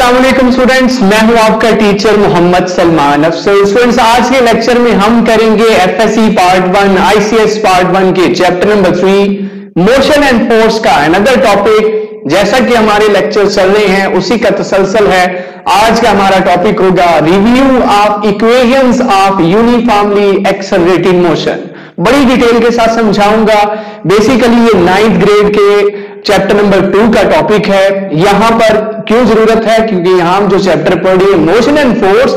अस्सलाम स्टूडेंट्स मैं हूँ आपका टीचर मोहम्मद सलमान अफसर। स्टूडेंट्स आज के लेक्चर में हम करेंगे FSC part one ICS part one के chapter number three motion and force का अनदर टॉपिक जैसा कि हमारे लेक्चर चल रहे हैं, उसी का तसलसल है। आज का हमारा टॉपिक होगा review of equations of uniformly accelerating motion बड़ी डिटेल के साथ समझाऊँगा। बेसिकली ये नाइन्थ ग्रेड के चैप्टर नंबर टू का टॉपिक है। यहाँ पर क्यों ज़रूरत है? क्योंकि यहाँ हम जो चैप्टर पढ़िए मोशन एंड फोर्स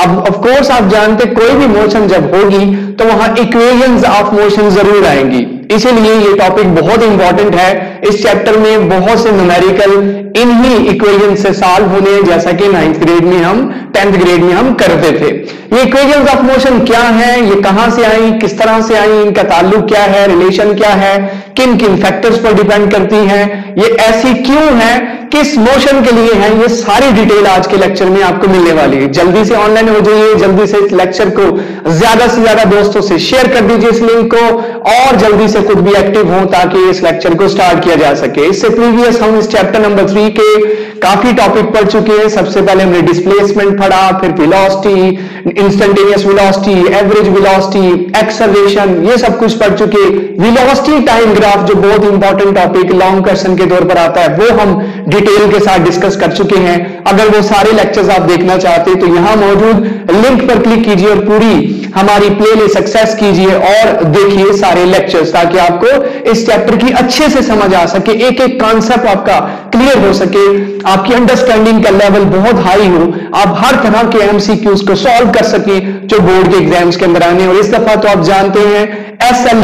अब ऑफ़ कोर्स आप जानते कोई भी मोशन जब होगी तो वहाँ इक्वेशंस ऑफ़ मोशन ज़रूर आएँगी। इसीलिए ये टॉपिक बहुत इंपॉर्टेंट है। इस चैप्टर में बहुत से न्यूमेरिकल इन्हीं इक्वेशन से सॉल्व होने हैं, जैसा कि नाइन्थ ग्रेड में हम टेंथ ग्रेड में हम करते थे। ये इक्वेशन ऑफ़ मोशन क्या है? ये कहाँ से आई? किस तरह से आई? इनका ताल्लुक क्या है? रिलेशन क्या है? किन किन फैक्टर्स पर डिपेंड करती हैं? ये ऐसी क्यों है? किस मोशन के लिए है? ये सारी डिटेल आज के लेक्चर में आपको मिलने वाली है। जल्दी से ऑनलाइन हो जाइए, जल्दी से इस लेक्चर को ज़्यादा से ज़्यादा दोस्तों से शेयर कर दीजिए इस लिंक को, और जल्दी से खुद भी एक्टिव हो ताकि इस लेक्चर को स्टार्ट किया जा सके। इससे प्रीवियस हम इस चैप्टर नंबर थ्री के काफ़ी टॉपिक पढ़ चुके हैं। सबसे पहले हमने डिस्प्लेसमेंट पढ़ा, फिर velocity instantaneous velocity average velocity acceleration ये सब कुछ पढ़ चुके वेलोसिटी टाइम ग्राफ जो बहुत इंपॉर्टेंट टॉपिक लॉन्ग क्वेश्चन के तौर पर आता है, वो हम डिटेल के साथ डिस्कस कर चुके हैं। अगर वो सारे लेक्चर्स आप देखना चाहते हैं तो यहाँ मौजूद लिंक पर क्लिक कीजिए और पूरी हमारी प्लेलिस्ट सक्सेस कीजिए और देखिए सारे लेक्चर्स ताकि आपको इस चैप्टर की अच्छे से समझ आ सके एक एक कॉन्सेप्ट आपका क्लियर हो सके। आपकी अंडरस्टैंडिंग का लेवल बहुत हाई हो। आप हर तरह के एमसीक्यूज को सॉल्व कर सके जो बोर्ड के एग्ज़ाम्स के अंदर आने और इस दफ़ा तो आप जानते हैं S L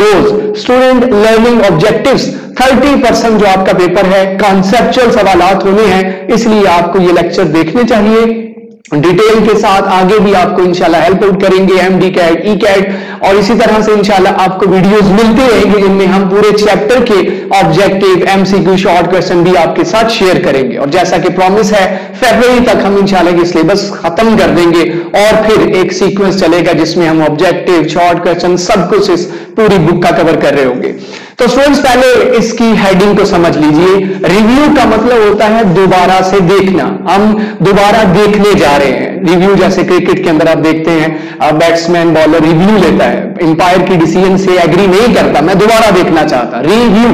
student learning objectives 30 percent जो आपका पेपर है कॉन्सेप्चुअल सवाल होने हैं। इसलिए आपको ये लेक्चर देखने चाहिए। डिटेल के साथ आगे भी आपको इंशाल्लाह हेल्प आउट करेंगे M D CAT E CAT और इसी तरह से इंशाल्लाह आपको वीडियोस मिलते रहेंगे, जिनमें हम पूरे चैप्टर के ऑब्जेक्टिव एमसीक्यू शॉर्ट क्वेश्चन भी आपके साथ शेयर करेंगे। और जैसा कि प्रॉमिस है फेब्रवरी तक हम इंशाल्लाह ये सिलेबस खत्म कर देंगे, और फिर एक सीक्वेंस चलेगा जिसमें हम ऑब्जेक्टिव शॉर्ट क्वेश्चन सब कुछ इस पूरी बुक का कवर कर रहे होंगे। तो स्टूडेंट्स पहले इसकी हेडिंग को समझ लीजिए। रिव्यू का मतलब होता है दोबारा से देखना। हम दोबारा देखने जा रहे हैं। रिव्यू जैसे क्रिकेट के अंदर आप देखते हैं बैट्समैन बॉलर रिव्यू लेता है। इंपायर की डिसीज़न से एग्री नहीं करता। मैं दोबारा देखना चाहता। रिव्यू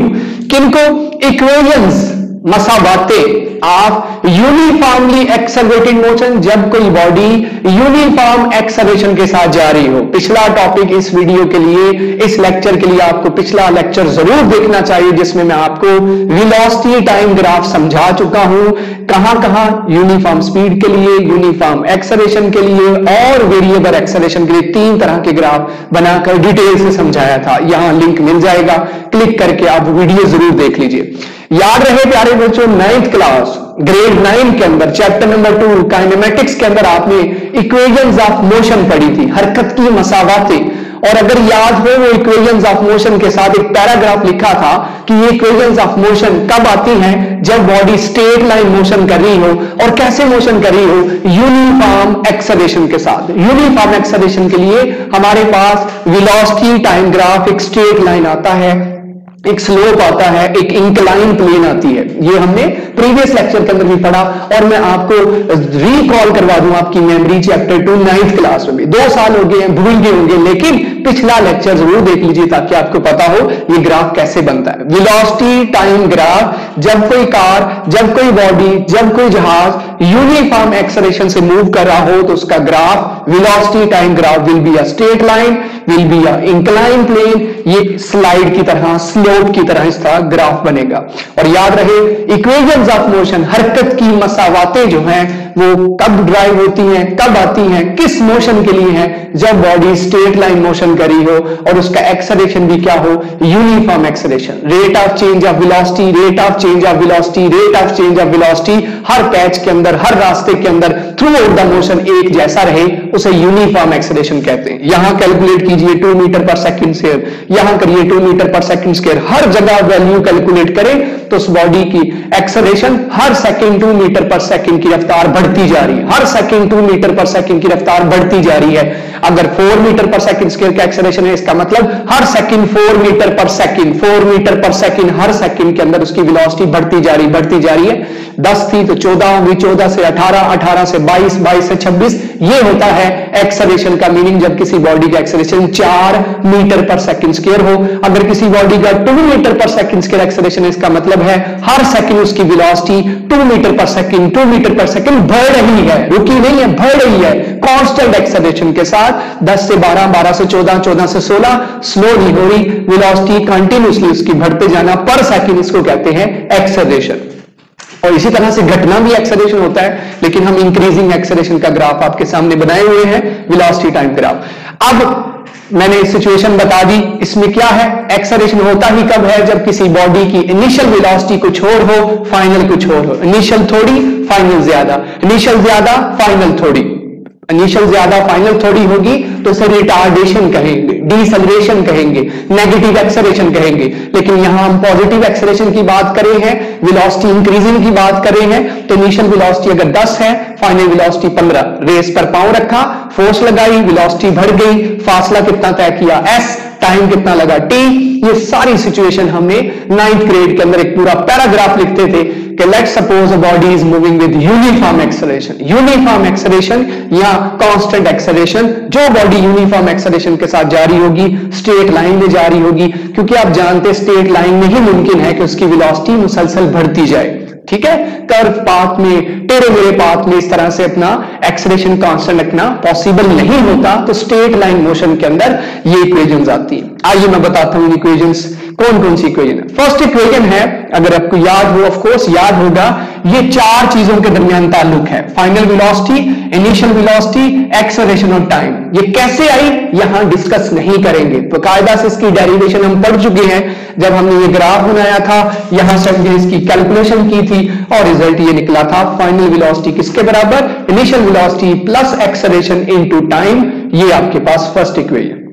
किनको? इक्वेशंस मसाबाते। आप यूनिफॉर्मली एक्सलरेटिंग मोशन जब कोई बॉडी यूनिफॉर्म एक्सलेशन के साथ जा रही हो। पिछला टॉपिक इस वीडियो के लिए, इस लेक्चर के लिए आपको पिछला लेक्चर ज़रूर देखना चाहिए, जिसमें मैं आपको विलॉसिटी टाइम ग्राफ समझा चुका हूँ। कहाँ कहाँ यूनिफॉर्म स्पीड के लिए यूनिफॉर्म एक्सलेशन के लिए, और वेरिएबल एक्सलेशन के लिए तीन तरह के ग्राफ बनाकर डिटेल से समझाया था। यहाँ लिंक मिल जाएगा। क्लिक करके आप वीडियो ज़रूर देख लीजिए। याद रहे प्यारे बच्चों नाइन्थ क्लास ग्रेड नाइन के अंदर चैप्टर नंबर टू काइनेमेटिक्स के अंदर आपने इक्वेशंस ऑफ़ मोशन पढ़ी थी, हरकत की मसावातें। और अगर याद हो, वो इक्वेशंस ऑफ़ मोशन के साथ एक पैराग्राफ लिखा था कि ये इक्वेशंस ऑफ़ मोशन कब आती हैं? जब बॉडी स्ट्रेट लाइन मोशन कर रही हो। और कैसे मोशन कर रही हो? यूनिफॉर्म एक्सलेशन के साथ। यूनिफॉर्म एक्सलेशन के लिए हमारे पास विलॉसिटी टाइम ग्राफ एक स्ट्रेट लाइन आता है। एक स्लोप आता है, एक इंक्लाइन प्लेन आती है। ये हमने प्रीवियस लेक्चर के अंदर भी पढ़ा और मैं आपको रिकॉल करवा दूँ आपकी memory chapter two ninth class में भी। दो साल हो गए हैं, भूल गए होंगे, लेकिन पिछला लेक्चर ज़रूर देख लीजिए ताकि आपको पता हो ये ग्राफ कैसे बनता है। विलोसिटी टाइम ग्राफ जब कोई कार जब कोई बॉडी जब कोई जहाज़ यूनिफॉर्म एक्सलेशन से मूव कर रहा हो तो उसका graph velocity time graph will be a straight line will be a incline plane ये स्लाइड की तरह स्लोप की तरह इसका ग्राफ बनेगा। और याद रहे इक्वेशन ऑफ़ मोशन हरकत की मसावातें जो हैं, वो कब ड्राइव होती हैं, कब आती हैं, किस मोशन के लिए हैं, जब बॉडी स्ट्रेट लाइन मोशन करी हो, और उसका एक्सलेशन भी क्या हो uniform acceleration rate of change of velocity rate of change of velocity rate of change of velocity her patch के अंदर, हर रास्ते के अंदर थ्रू आउट द मोशन एक जैसा रहे, उसे यूनिफॉर्म एक्सलेशन कहते हैं। यहाँ कैलकुलेट कीजिए टू मीटर पर सेकंड स्केयर यहाँ करिए टू मीटर पर सेकंड स्केयर हर जगह वैल्यू कैलकुलेट करें तो उस बॉडी की एक्सलेशन हर सेकेंड टू मीटर पर सेकेंड की रफ्तार बढ़ती जा रही है। हर सेकेंड टू मीटर पर सेकेंड की रफ्तार बढ़ती जा रही है। अगर फोर मीटर पर सेकेंड स्केल का एक्सलेशन है, इसका मतलब हर सेकेंड फोर मीटर पर सेकेंड फोर मीटर पर सेकेंड हर सेकेंड के अंदर उसकी विलॉसिटी बढ़ती जा रही, बढ़ती जा रही है। 10 थी तो 14 होगी 14 से 18 18 से 22 22 से 26 ये होता है एक्सलेशन का मीनिंग जब किसी बॉडी का एक्सलेशन 4 मीटर पर सेकंड स्क्वायर हो। अगर किसी बॉडी का 2 मीटर पर सेकंड स्क्वायर एक्सलेशन इसका मतलब है हर सेकंड उसकी वेलोसिटी 2 मीटर पर सेकंड 2 मीटर पर सेकंड बढ़ रही है। रुकी नहीं है, बढ़ रही है। कांस्टेंट एक्सलेशन के साथ 10 से 12 12 से 14 14 से 16 स्लो नहीं हो रही। वेलोसिटी कंटिन्यूसली उसकी बढ़ते जाना पर सेकंड इसको कहते हैं एक्सेलेशन और इसी तरह से घटना भी एक्सेलेशन होता है, लेकिन हम इंक्रीजिंग एक्सेलेशन का ग्राफ आपके सामने बनाए हुए हैं विलॉसिटी टाइम ग्राफ अब मैंने सिचुएशन बता दी, इसमें क्या है? एक्सरेशन होता ही कब है? जब किसी बॉडी की इनिशियल वेलोसिटी कुछ और हो फाइनल कुछ और हो। इनिशियल थोड़ी फाइनल ज़्यादा। इनिशियल ज़्यादा फाइनल थोड़ी। इनिशियल ज़्यादा फाइनल थोड़ी होगी तो उसे रिटार्डेशन कहेंगे डिसलेशन कहेंगे नेगेटिव एक्सलेशन कहेंगे। लेकिन यहाँ हम पॉजिटिव एक्सलेशन की बात करें हैं वेलोसिटी इंक्रीजिंग की बात करें हैं तो इनिशियल वेलोसिटी अगर 10 है फाइनल वेलोसिटी 15 रेस पर पाँव रखा फोर्स लगाई वेलोसिटी बढ़ गई, फासला कितना तय किया? एस टाइम कितना लगा? टी ये सारी सिचुएशन हमने नाइन्थ ग्रेड के अंदर एक पूरा पैराग्राफ लिखते थे। कि let suppose a body is moving with uniform acceleration uniform acceleration या कांस्टेंट एक्सलेशन जो बॉडी यूनिफॉर्म एक्सलेशन के साथ जारी होगी स्ट्रेट लाइन में जारी होगी, क्योंकि आप जानते स्ट्रेट लाइन में ही मुमकिन है कि उसकी वेलोसिटी मुसलसल बढ़ती जाए। ठीक है? कर्व पाथ में, टेढ़े मेरे पाथ में इस तरह से अपना एक्सलेशन कांस्टेंट रखना पॉसिबल नहीं होता तो स्ट्रेट लाइन मोशन के अंदर ये इक्वेजन आती है। आइए मैं बताता हूँ इक्वेजन कौन कौन सी इक्वेजन है फ़र्स्ट इक्वेजन है, अगर आपको याद हो ऑफ़ कोर्स याद होगा, ये चार चीज़ों के दरमियान ताल्लुक है। Final velocity initial velocity acceleration और टाइम ये कैसे आई? यहाँ डिस्कस नहीं करेंगे। तो कायदा से इसकी डेरिवेशन हम पढ़ चुके हैं। जब हमने ये ग्राफ बनाया था, यहाँ से हमने इसकी कैलकुलेशन की थी और रिज़ल्ट ये निकला था। फाइनल वेलोसिटी किसके बराबर? Initial velocity plus acceleration into time ये आपके पास फ़र्स्ट इक्वेशन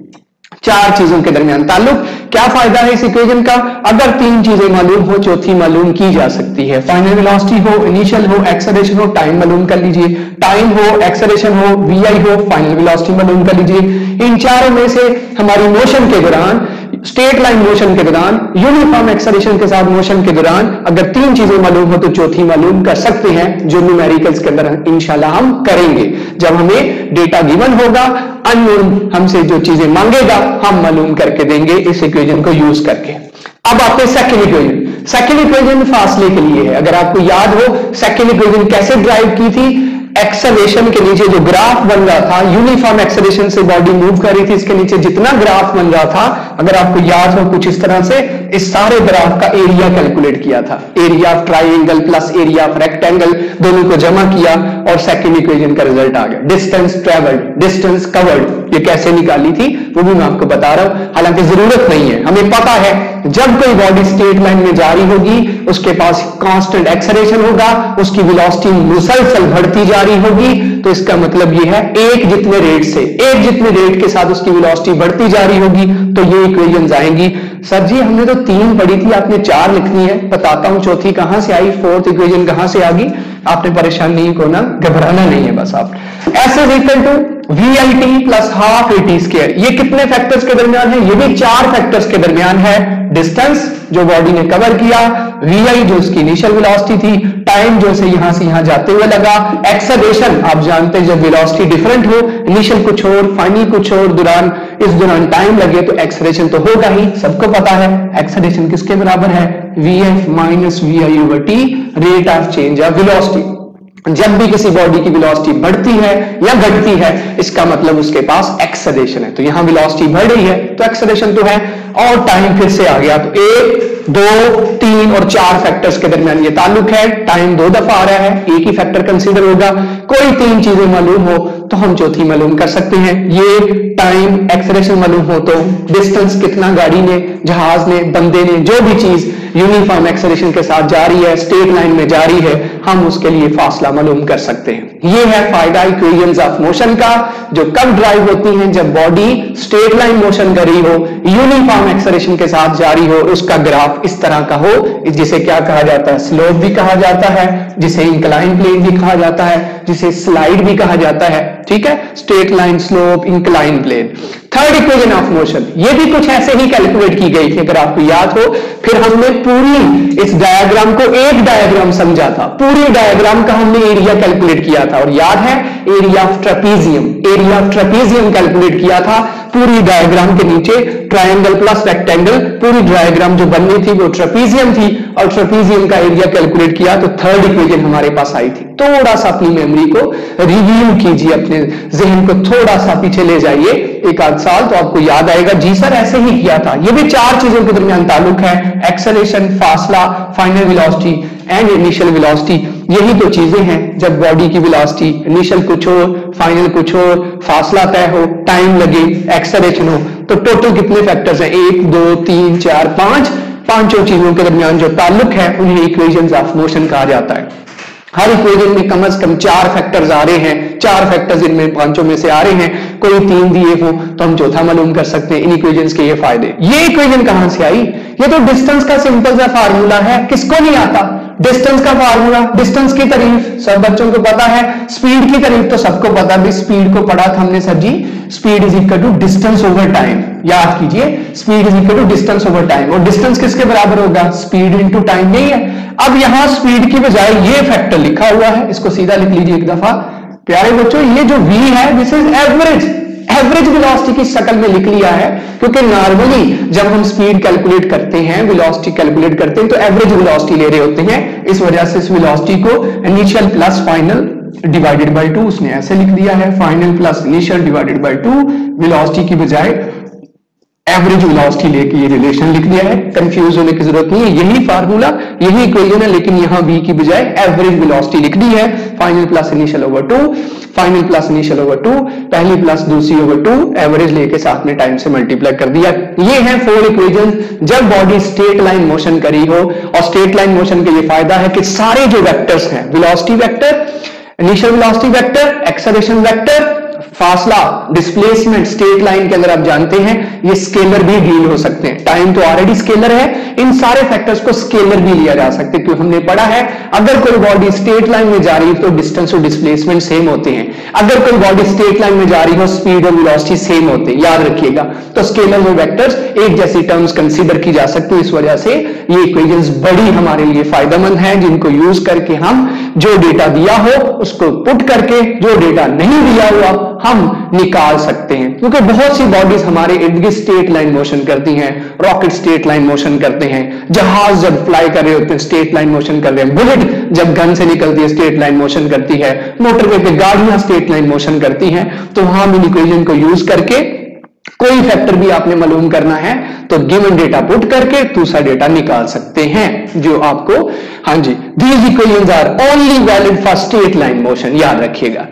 चार चीज़ों के दरमियान ताल्लुक। क्या फ़ायदा है इस इक्वेशन का? अगर तीन चीज़ें मालूम हो, चौथी मालूम की जा सकती है। फाइनल वेलोसिटी हो इनिशियल हो एक्सलेशन हो टाइम मालूम कर लीजिए। टाइम हो एक्सलेशन हो वीआई हो फाइनल वेलोसिटी मालूम कर लीजिए। इन चारों में से हमारी मोशन के दौरान स्टेट लाइन मोशन के दौरान यूनिफॉर्म एक्सलेशन के साथ मोशन के दौरान, अगर तीन चीज़ें मालूम हो तो चौथी मालूम कर सकते हैं, जो न्यूमेरिकल्स के अंदर इंशाल्लाह हम करेंगे। जब हमें डेटा गिवन होगा अननोन हमसे जो चीज़ें मांगेगा, हम मालूम करके देंगे इस इक्वेजन को यूज़ करके। अब हैं सेकेंड इक्वेजन सेकेंड इक्वेजन फासले के लिए है। अगर आपको याद हो सेकेंड इक्वेजन कैसे ड्राइव की थी? एक्सलेशन के नीचे जो ग्राफ बन रहा था यूनिफॉर्म एक्सलेशन से बॉडी मूव कर रही थी, इसके नीचे जितना ग्राफ बन रहा था, अगर आपको याद हो कुछ इस तरह से, इस सारे ग्राफ का एरिया कैलकुलेट किया था। Area of triangle plus area of rectangle दोनों को जमा किया और सेकेंड इक्वेजन का रिज़ल्ट आ गया। डिस्टेंस ट्रेवल्ड डिस्टेंस कवर्ड ये कैसे निकाली थी, वो भी मैं आपको बता रहा हूँ। हालाँकि ज़रूरत नहीं है, हमें पता है, जब कोई बॉडी स्टेट लाइन में जारी होगी, उसके पास कांस्टेंट एक्सरेशन होगा, उसकी वेलोसिटी मुसलसल बढ़ती जा रही होगी तो इसका मतलब ये है, एक जितने रेट से, एक जितने रेट के साथ उसकी वेलोसिटी बढ़ती जा रही होगी तो ये इक्वेशन आएँगी। सर जी, हमने तो तीन पढ़ी थी, आपने चार लिखनी है, बताता हूँ चौथी कहाँ से आई फोर्थ इक्वेशन कहाँ से आ गई? आपने परेशान नहीं को ना घबराना नहीं है बस आप। S is equal to V I T plus half A T square ये कितने फैक्टर्स के दरमियान है? ये भी चार फैक्टर्स के दरमियान है। डिस्टेंस जो बॉडी ने कवर किया वी जो उसकी इनिशियल वेलोसिटी थी टाइम जो से यहाँ से यहाँ जाते हुए लगा एक्सेलेशन आप जानते हैं, जब वेलोसिटी डिफरेंट हो इनिशियल कुछ और फाइनल कुछ और दौरान, इस दौरान टाइम लगे तो एक्सेलेशन तो होगा ही। सबको पता है एक्सेलेशन किसके बराबर है? V F minus V I over T rate of change of velocity जब भी किसी बॉडी की वेलोसिटी बढ़ती है या घटती है, इसका मतलब उसके पास एक्सेलेशन है। तो यहाँ वेलोसिटी बढ़ रही है तो एक्सेलेशन तो है, और टाइम फिर से आ गया। तो एक दो, तीन और चार फैक्टर्स के दरमियान ये ताल्लुक है। टाइम दो दफ़ा आ रहा है, एक ही फैक्टर कंसीडर होगा। कोई तीन चीज़ें मालूम हो तो हम चौथी मालूम कर सकते हैं। ये टाइम एक्सलेशन मालूम हो तो डिस्टेंस कितना गाड़ी ने, जहाज़ ने, बंदे ने, जो भी चीज़ यूनिफॉर्म एक्सलेशन के साथ जारी है स्टेट लाइन में जारी है, हम उसके लिए फासला मालूम कर सकते हैं। ये है फ़ायदा इक्वेजन ऑफ़ मोशन का, जो कब ड्राइव होती हैं, जब बॉडी स्टेट लाइन मोशन कर रही हो यूनिफॉर्म एक्सलेशन के साथ जारी हो, उसका ग्राफ ग्राफ इस तरह का हो, जिसे क्या कहा जाता है? स्लोप भी कहा जाता है, जिसे इंक्लाइन प्लेन भी कहा जाता है, जिसे स्लाइड भी कहा जाता है। ठीक है? Straight line slope incline plane third equation of motion ये भी कुछ ऐसे ही कैलकुलेट की गई थी, अगर आपको याद हो। फिर हमने पूरी इस डायग्राम को एक डायग्राम समझा था। पूरी डायग्राम का हमने एरिया कैलकुलेट किया था। और याद है area of trapezium area of trapezium calculate किया था। पूरी डायग्राम के नीचे ट्रायंगल प्लस रेक्टेंगल पूरी डायग्राम जो बननी थी वो ट्रपीजियम थी। और ट्रपीजियम का एरिया कैलकुलेट किया तो थर्ड इक्वेशन हमारे पास आई थी। थोड़ा सा अपनी मेमोरी को रिव्यू कीजिए अपने जहन को, थोड़ा सा पीछे ले जाइए एक आध साल तो आपको याद आएगा। जी सर, ऐसे ही किया था। ये भी चार चीज़ों के दरमियान ताल्लुक है। एक्सलेशन फासला final velocity and initial velocity यही तो चीज़ें हैं। जब बॉडी की विलासिटी इनिशियल कुछ हो फाइनल कुछ हो, फासला तय हो टाइम लगे एक्सरेशन हो तो टोटल कितने फैक्टर्स हैं? एक, दो, तीन, चार, पाँच। पाँचों चीज़ों के दरमियान जो ताल्लुक है, उन्हें इक्वेशन ऑफ़ मोशन कहा जाता है। हर इक्वेशन में कम से कम चार फैक्टर्स आ रहे हैं, चार फैक्टर्स इनमें पाँचों में से आ रहे हैं, कोई तीन दिए हो तो हम चौथा मालूम कर सकते हैं इन इक्वेशंस के ये फ़ायदे। ये इक्वेशन कहाँ से आई? ये तो डिस्टेंस का सिंपल सा फार्मूला है, किसको नहीं आता? डिस्टेंस का फार्मूला डिस्टेंस की तारीफ़ सब बच्चों को पता है स्पीड की तारीफ़ तो सबको पता, भी स्पीड को पढ़ा था हमने sir ji. Speed is equal to distance over time याद कीजिए speed is equal to distance over time और डिस्टेंस किसके बराबर होगा? स्पीड इंटू टाइम नहीं है। अब यहाँ स्पीड की बजाय ये फैक्टर लिखा हुआ है। इसको सीधा लिख लीजिए एक दफ़ा। प्यारे बच्चों, ये जो v है this is average average velocity की शक्ल में लिख लिया है, क्योंकि नॉर्मली जब हम स्पीड कैलकुलेट करते हैं वेलोसिटी कैलकुलेट करते हैं तो एवरेज वेलोसिटी ले रहे होते हैं। इस वजह से इस वेलोसिटी को initial plus final divided by two उसने ऐसे लिख दिया है। Final plus initial divided by two velocity की बजाय एवरेज वेलोसिटी लेके ये रिलेशन लिख दिया है। कंफ्यूज होने की ज़रूरत नहीं है। यही फार्मूला यही इक्वेशन है, लेकिन यहाँ v की बजाय एवरेज वेलोसिटी लिख दी है। Final plus initial over two final plus initial over two पहली प्लस दूसरी ओवर टू एवरेज लेके साथ में टाइम से मल्टीप्लाई कर दिया। ये है फोर इक्वेशन जब बॉडी स्ट्रेट लाइन मोशन करी हो, और स्ट्रेट लाइन मोशन का ये फ़ायदा है कि सारे जो वैक्टर्स हैं velocity vector initial velocity vector acceleration vector फासला डिस्प्लेसमेंट स्टेट लाइन के अंदर आप जानते हैं, ये स्केलर भी डील हो सकते हैं। टाइम तो ऑलरेडी स्केलर है, इन सारे फैक्टर्स को स्केलर भी लिया जा सकते हैं, क्योंकि हमने पढ़ा है, अगर कोई बॉडी स्टेट लाइन में जा रही है तो डिस्टेंस और डिस्प्लेसमेंट सेम होते हैं। अगर कोई बॉडी स्टेट लाइन में जा रही हो स्पीड और वेलोसिटी सेम होते हैं। याद रखिएगा। तो स्केलर और वेक्टर्स एक जैसी टर्म्स कंसीडर की जा सकती है, इस वजह से ये इक्वेशंस बड़ी हमारे लिए फ़ायदेमंद है, जिनको यूज़ करके हम जो डेटा दिया हो, उसको पुट करके, जो डेटा नहीं दिया हुआ हम निकाल सकते हैं। क्योंकि बहुत सी बॉडीज हमारे इर्द गिर्द स्टेट लाइन मोशन करती हैं रॉकेट स्टेट लाइन मोशन करते हैं, जहाज़ जब फ्लाई कर रहे होते हैं स्टेट लाइन मोशन कर रहे हैं बुलेट जब गन से निकलती है स्टेट लाइन मोशन करती है मोटरवे पे गाड़ियाँ स्टेट लाइन मोशन करती हैं तो हम इन इक्वेशन को यूज़ करके कोई फैक्टर भी आपने मालूम करना है तो गिवन डेटा पुट करके दूसरा डेटा निकाल सकते हैं, जो आपको हाँ जी these equations are only valid for straight line motion याद रखिएगा।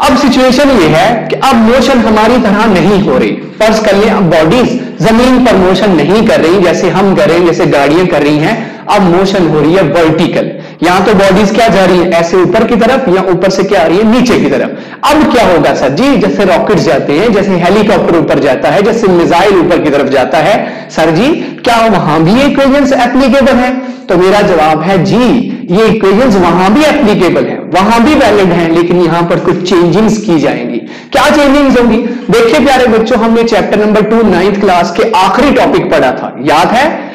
अब सिचुएशन ये है कि अब मोशन हमारी तरह नहीं हो रही। फ़र्ज़ कर लें अब बॉडीज ज़मीन पर मोशन नहीं कर रही, जैसे हम कर रहे हैं, जैसे गाड़ियाँ कर रही हैं, अब मोशन हो रही है वर्टिकल यहाँ तो बॉडीज क्या जा रही है? ऐसे ऊपर की तरफ़ या ऊपर से क्या आ रही है? नीचे की तरफ़। अब क्या होगा सर जी? जैसे रॉकेट जाते हैं, जैसे हेलीकॉप्टर ऊपर जाता है, जैसे मिसाइल ऊपर की तरफ़ जाता है। सर जी, क्या वहाँ भी इक्वेशंस एप्लीकेबल है? तो मेरा जवाब है जी, ये इक्वेशंस वहाँ भी एप्लीकेबल है। वहाँ भी वैलिड है, लेकिन यहाँ पर कुछ चेंजिंग्स की जाएँगी। क्या चेंजिंग्स होंगी? देखिए प्यारे बच्चों, हमने chapter number two ninth class के आखिरी टॉपिक पढ़ा था। याद है?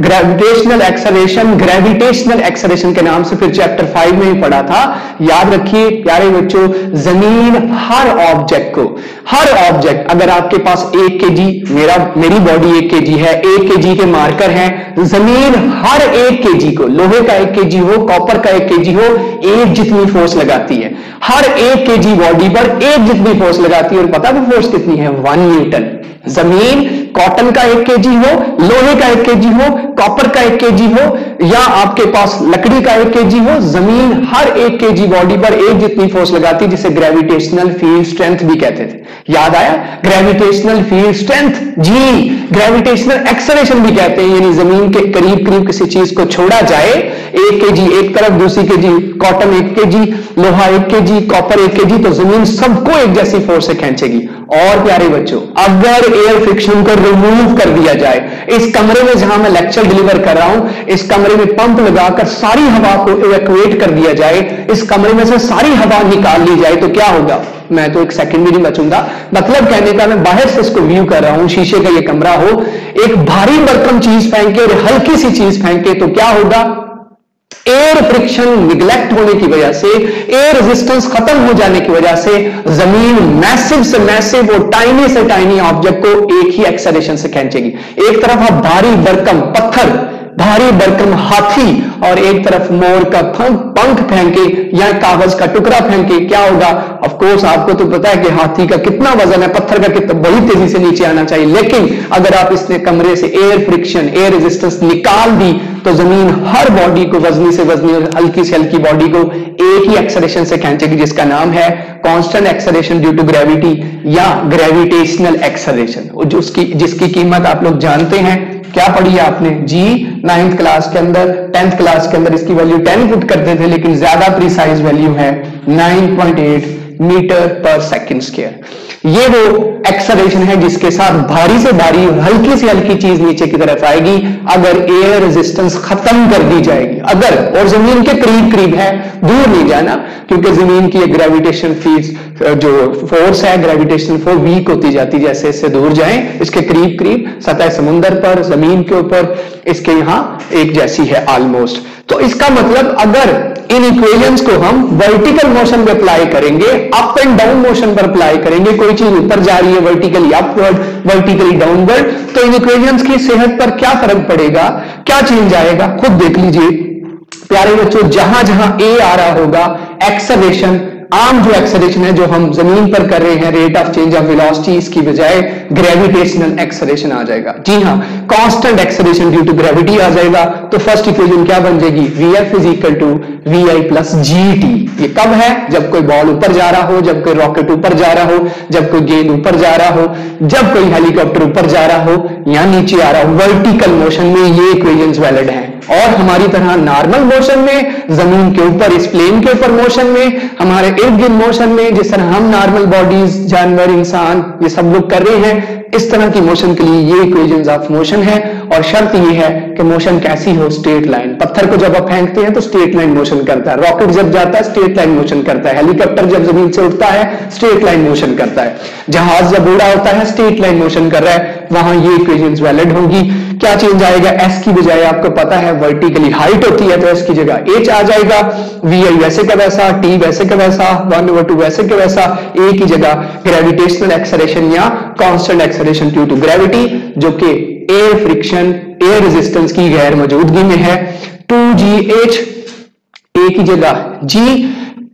ग्रेविटेशनल एक्सलेशन ग्रेविटेशनल एक्सलेशन के नाम से फिर चैप्टर फाइव में ही पढ़ा था। याद रखिए प्यारे बच्चों, ज़मीन हर ऑब्जेक्ट को, हर ऑब्जेक्ट अगर आपके पास एक के जी मेरा मेरी बॉडी एक के जी है, एक के जी के मार्कर हैं ज़मीन हर एक के जी को, लोहे का एक के जी हो कॉपर का एक के जी हो, एक जितनी फोर्स लगाती है। हर एक के जी बॉडी पर एक जितनी फोर्स लगाती है, और पता वो फोर्स कितनी है? वन न्यूटन ज़मीन कॉटन का एक के जी हो, लोहे का एक के जी हो कॉपर का एक के जी हो या आपके पास लकड़ी का एक के जी हो, ज़मीन हर एक के जी बॉडी पर एक जितनी फोर्स लगाती, जिसे ग्रेविटेशनल फ़ील्ड स्ट्रेंथ भी कहते थे। याद आया? Gravitational field strength G gravitational acceleration भी कहते हैं। यानी ज़मीन के करीब करीब किसी चीज़ को छोड़ा जाए, एक के जी एक तरफ़, दूसरी के जी कॉटन एक के जी लोहा एक के जी कॉपर एक के जी तो ज़मीन सबको एक जैसी फोर्स से खींचेगी। और प्यारे बच्चों, अगर एयर फ्रिक्शन को रिमूव कर दिया जाए, इस कमरे में जहाँ मैं लेक्चर डिलीवर कर रहा हूँ, इस कमरे में पंप लगाकर सारी हवा को इवेक्युएट कर दिया जाए, इस कमरे में से सारी हवा निकाल ली जाए तो क्या होगा? मैं तो एक सेकंड भी नहीं बचूँगा। मतलब कहने का मैं बाहर से इसको व्यू कर रहा हूँ, शीशे का ये कमरा हो, एक भारी बर्तन चीज़ फेंके और हल्की सी चीज़ फेंके तो क्या होगा? एयर फ्रिक्शन निग्लेक्ट होने की वजह से एयर रेजिस्टेंस खत्म हो जाने की वजह से, ज़मीन मैसिव से मैसिव और टाइनी से टाइनी ऑब्जेक्ट को एक ही एक्सेलेशन से खेचेगी। एक तरफ़ आप भारी, बरकम, पत्थर भारी बरकम हाथी और एक तरफ़ मोर का पंख फेंके या कागज़ का टुकड़ा फेंके, क्या होगा? ऑफ़ कोर्स आपको तो पता है कि हाथी का कितना वज़न है, पत्थर का कितना, बड़ी तेज़ी से नीचे आना चाहिए। लेकिन अगर आप इसने कमरे से एयर फ्रिक्शन एयर रेजिस्टेंस निकाल दी तो ज़मीन हर बॉडी को, वजनी से वजनी और हल्की से हल्की बॉडी को एक ही एक्सलेशन से खेचेगी, जिसका नाम है constant acceleration due to gravity या ग्रेविटेशनल एक्सलेशन जिसकी जिसकी कीमत आप लोग जानते हैं क्या पढ़ी आपने? जी नाइन्थ क्लास के अंदर टेंथ क्लास के अंदर इसकी वैल्यू टेन फुट करते थे लेकिन ज़्यादा प्रिसाइज वैल्यू है 9.8 मीटर पर सेकंड स्क्वायर ये वो एक्सलेशन है जिसके साथ भारी से भारी, हल्की से हल्की चीज़ नीचे की तरफ़ आएगी। अगर एयर रेजिस्टेंस खत्म कर दी जाएगी, अगर, और ज़मीन के करीब करीब है, दूर नहीं जाना, क्योंकि ज़मीन की ग्रेविटेशन फ़ीस जो फोर्स है ग्रेविटेशन फोर्स वीक होती जाती, जैसे इससे दूर जाए, इसके करीब करीब सतह समुंदर पर, ज़मीन के ऊपर इसके यहाँ एक जैसी है ऑलमोस्ट तो इसका मतलब अगर इन इक्वेशंस को हम वर्टिकल मोशन में अप्लाई करेंगे अप एंड डाउन मोशन पर अप्लाई करेंगे, कोई चीज़ ऊपर जा रही है वर्टिकली अपवर्ड वर्टिकली डाउनवर्ड तो इन इक्वेशंस की सेहत पर क्या फ़र्क पड़ेगा? क्या चेंज आएगा? खुद देख लीजिए। प्यारे बच्चों, जहाँ जहाँ ए आ रहा होगा एक्सलेशन आम जो एक्सलेशन है, जो हम ज़मीन पर कर रहे हैं rate of change of velocity इसकी बजाय ग्रेविटेशनल एक्सलेशन आ जाएगा। जी हाँ constant acceleration due to gravity आ जाएगा। तो फ़र्स्ट इक्वेशन क्या बन जाएगी? V F is equal to V I plus G T ये कब है? जब कोई बॉल ऊपर जा रहा हो, जब कोई रॉकेट ऊपर जा रहा हो, जब कोई गेंद ऊपर जा रहा हो, जब कोई हेलीकॉप्टर ऊपर जा रहा हो, या नीचे आ रहा हो वर्टिकल मोशन में ये इक्वेशन वैलिड है। और हमारी तरह नॉर्मल मोशन में, ज़मीन के ऊपर, इस प्लेन के ऊपर मोशन में, हमारे इर्द गिर्द मोशन में, जिस तरह हम नॉर्मल बॉडीज जानवर, इंसान, ये सब लोग कर रहे हैं, इस तरह की मोशन के लिए ये इक्वेशन ऑफ़ मोशन है और शर्त ये है कि मोशन कैसी हो स्ट्रेट लाइन पत्थर को जब आप फेंकते हैं तो स्ट्रेट लाइन मोशन करता है। रॉकेट जब जाता है स्ट्रेट लाइन मोशन करता है। हेलीकॉप्टर जब ज़मीन से उठता है स्ट्रेट लाइन मोशन करता है। जहाज़ जब उड़ा होता है स्ट्रेट लाइन मोशन कर रहा है। वहाँ ये इक्वेशन वैलिड होंगी। क्या चेंज आएगा? एस की बजाय आपको पता है वर्टिकली हाइट होती है तो एस की जगह एच आ जाएगा। वी आई वैसे का वैसा टी वैसे का वैसा वन ओवर टू वैसे का वैसा ए की जगह ग्रेविटेशनल एक्सलेशन या constant acceleration due to gravity जो कि एयर फ्रिक्शन एयर रेजिस्टेंस की गैर मौजूदगी में है। टू जी एच ए की जगह जी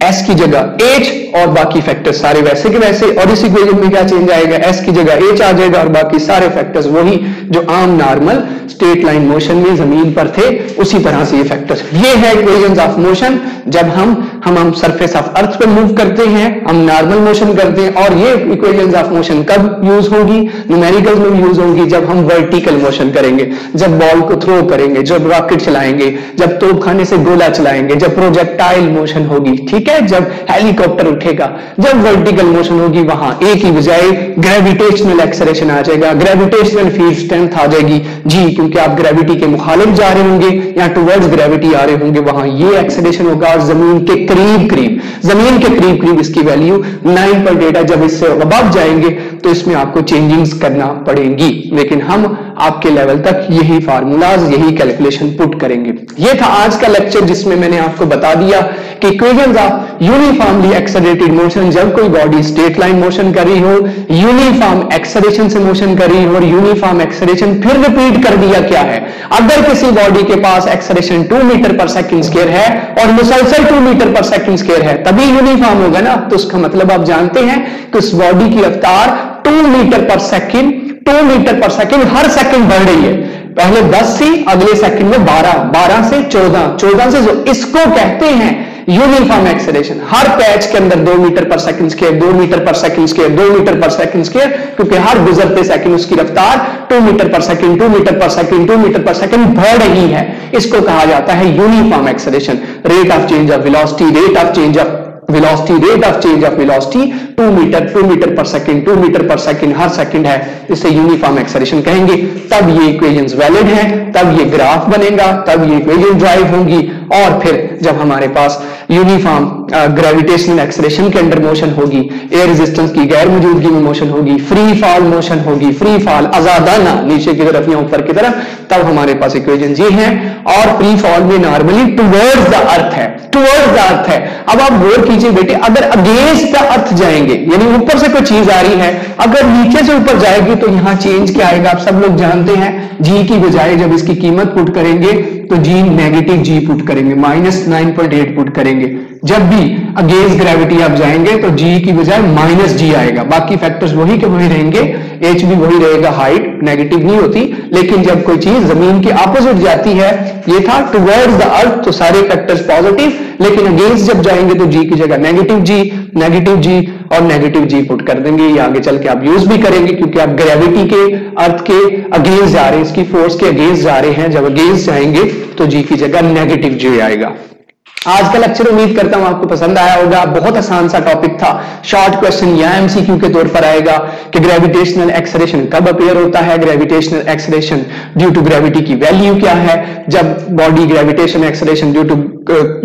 एस की जगह एच और बाकी फैक्टर्स सारे वैसे के वैसे, और इस इक्वेशन में क्या चेंज आएगा? एस की जगह एच आ जाएगा और बाकी सारे फैक्टर्स वही जो आम नॉर्मल स्ट्रेट लाइन मोशन में ज़मीन पर थे। उसी तरह से ये फैक्टर्स ये है इक्वेशन ऑफ़ मोशन जब हम हम हम सरफेस ऑफ़ अर्थ पे मूव करते हैं, हम नॉर्मल मोशन करते हैं, और ये इक्वेशन ऑफ़ मोशन कब यूज़ होगी? न्यूमेरिकल में यूज़ होगी, जब हम वर्टिकल मोशन करेंगे, जब बॉल को थ्रो करेंगे, जब रॉकेट चलाएँगे, जब तोप खाने से गोला चलाएँगे, जब प्रोजेक्टाइल मोशन होगी, ठीक है? जब हेलीकॉप्टर उठेगा, जब वर्टिकल मोशन होगी, वहाँ एक ही बजाय ग्रेविटेशनल एक्सलेशन आ जाएगा। ग्रेविटेशनल फ़ील्ड स्ट्रेंथ आ जाएगी। जी, क्योंकि आप ग्रेविटी के मुखालिफ जा रहे होंगे। या टूवर्ड्स ग्रेविटी आ रहे होंगे, वहाँ ये एक्सीडेशन होगा और ज़मीन के करीब करीब, ज़मीन के करीब करीब इसकी वैल्यू नाइन पर डेटा जब इससे अब जाएँगे तो इसमें आपको चेंजिंग्स करना पड़ेगी। लेकिन हम आपके लेवल तक यही फार्मूलाज यही कैलकुलेशन पुट करेंगे। ये था आज का लेक्चर जिसमें मैंने आपको बता दिया कि equations of uniformly accelerated motion जब कोई बॉडी स्ट्रेट लाइन मोशन कर रही हो यूनिफॉर्म एक्सलेशन से मोशन कर रही हो और यूनिफॉर्म एक्सलेशन फिर रिपीट कर दिया क्या है? अगर किसी बॉडी के पास एक्सलेशन 2 मीटर पर सेकंड स्क्वायर है और मुसलसल 2 मीटर पर सेकंड स्क्वायर है, तभी यूनिफॉर्म होगा ना? तो उसका मतलब आप जानते हैं कि उस बॉडी की रफ्तार 2 मीटर पर सेकंड 2 मीटर पर सेकंड, हर सेकंड बढ़ रही है। पहले 10 से अगले सेकंड में 12 12 से 14 14 से जो इसको कहते हैं यूनिफॉर्म एक्सेलेशन हर पैच के अंदर दो मीटर पर सेकंड स्केयर दो मीटर पर सेकंड स्केयर दो मीटर पर सेकंड स्केयर क्योंकि हर गुजरते सेकंड उसकी रफ्तार टू मीटर पर सेकंड टू मीटर पर सेकंड टू मीटर पर सेकंड बढ़ रही है। इसको कहा जाता है uniform acceleration rate of change of velocity rate of change of velocity rate of change of velocity two meter two meter पर सेकेंड, टू मीटर पर सेकेंड, हर सेकंड है इसे यूनिफॉर्म एक्सलेशन कहेंगे। तब ये इक्वेशंस वैलिड हैं, तब ये ग्राफ बनेगा, तब ये इक्वेशन ड्राइव होंगी। और फिर जब हमारे पास यूनिफॉर्म ग्रेविटेशनल एक्सलेशन के अंडर मोशन होगी एयर रेजिस्टेंस की गैर मौजूदगी में मोशन होगी फ्री फॉल मोशन होगी फ्री फॉल आजादाना नीचे की तरफ़ या ऊपर की तरफ़, तब हमारे पास इक्वेशन ये हैं। और फ्री फॉल में नॉर्मली टुवर्ड्स द अर्थ है टुवर्ड्स द अर्थ है। अब आप गौर कीजिए बेटे, अगर अगेंस्ट द अर्थ जाएँगे यानी ऊपर से कोई चीज़ आ रही है, अगर नीचे से ऊपर जाएगी तो यहाँ चेंज क्या आएगा? आप सब लोग जानते हैं जी की बजाय जब इसकी कीमत पुट करेंगे तो जी नेगेटिव जी पुट करेंगे minus nine point eight put करेंगे। जब भी अगेंस्ट ग्रेविटी आप जाएँगे तो जी की बजाय माइनस जी आएगा। बाकी फैक्टर्स वही के वही रहेंगे एच भी वही रहेगा हाइट नेगेटिव नहीं होती, लेकिन जब कोई चीज़ ज़मीन के ऑपोजिट जाती है, ये था टुवर्ड्स द अर्थ तो सारे फैक्टर्स पॉजिटिव लेकिन अगेंस्ट जब जाएँगे तो जी की जगह नेगेटिव जी नेगेटिव जी और नेगेटिव जी पुट कर देंगे। ये आगे चल के आप यूज़ भी करेंगे क्योंकि आप ग्रेविटी के अर्थ के अगेंस्ट जा रहे हैं, इसकी फोर्स के अगेंस्ट जा रहे हैं। जब अगेंस्ट जाएँगे तो जी की जगह नेगेटिव जी आएगा। आज का लेक्चर उम्मीद करता हूँ आपको पसंद आया होगा, बहुत आसान सा टॉपिक था। शॉर्ट क्वेश्चन या एमसीक्यू के तौर पर आएगा कि ग्रेविटेशनल एक्सलेशन कब अपेयर होता है gravitational acceleration due to gravity की वैल्यू क्या है? जब body gravitation acceleration due to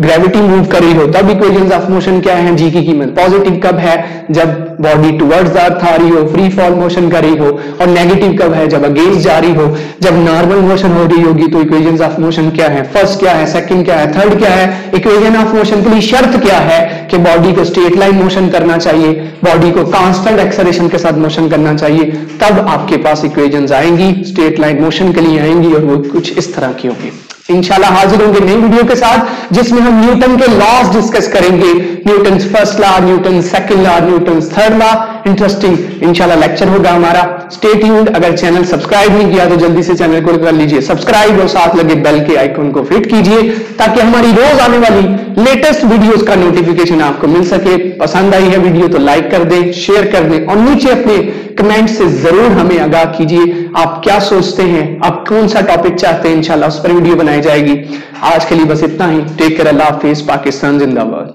gravity move कर रही हो, तब इक्वेशंस ऑफ़ मोशन क्या है? जी की कीमत पॉजिटिव कब है? जब बॉडी टुवर्ड्स अर्थ आ रही हो फ्री फॉल मोशन कर रही हो, और नेगेटिव कब है? जब अगेंस्ट जा रही हो, जब नॉर्मल मोशन हो रही होगी तो इक्वेशंस ऑफ़ मोशन क्या है? फ़र्स्ट क्या है? सेकंड क्या है? थर्ड क्या है? इक्वेशन ऑफ़ मोशन के लिए शर्त क्या है कि बॉडी को स्ट्रेट लाइन मोशन करना चाहिए बॉडी को कांस्टेंट एक्सलेशन के साथ मोशन करना चाहिए, तब आपके पास इक्वेशंस आएँगी स्ट्रेट लाइन मोशन के लिए आएँगी और वो कुछ इस तरह की होगी। इंशाल्लाह हाजिर होंगे नई वीडियो के साथ, जिसमें हम न्यूटन के लॉज डिस्कस करेंगे। Newton first law Newton second law Newton third law interesting इंशाल्लाह लेक्चर होगा हमारा. स्टे ट्यून्ड अगर चैनल सब्सक्राइब नहीं किया तो जल्दी से चैनल को कर लीजिए. सब्सक्राइब और साथ लगे बेल के आइकन को फिट कीजिए ताकि हमारी रोज आने वाली लेटेस्ट वीडियोस का नोटिफिकेशन आपको मिल सके. पसंद आई है वीडियो तो लाइक कर दें शेयर कर दें और नीचे अपने कमेंट से ज़रूर हमें आगाह कीजिए. आप क्या सोचते हैं? आप कौन सा टॉपिक चाहते हैं? इंशाल्लाह उस पर वीडियो बनाई जाएगी. आज के लिए बस इतना ही. टेक केयर अल्लाह हाफिज. पाकिस्तान जिंदाबाद.